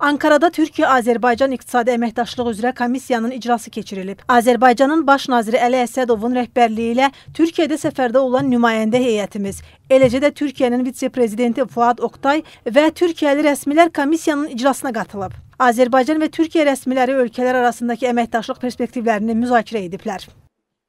Ankarada Türkiyə-Azərbaycan İqtisadi Əməkdaşlığı üzrə komissiyanın icrası keçirilib. Azərbaycanın baş naziri Əli Əsədovun rəhbərliyi ilə Türkiyədə səfərdə olan nümayəndə heyətimiz, eləcə də Türkiyənin vitse-prezidenti Fuad Oktay və Türkiyəli rəsmilər komissiyanın iclasına qatılıb. Azərbaycan və Türkiyə rəsmiləri ölkələr arasındakı əməkdaşlıq perspektivlərini müzakirə ediblər.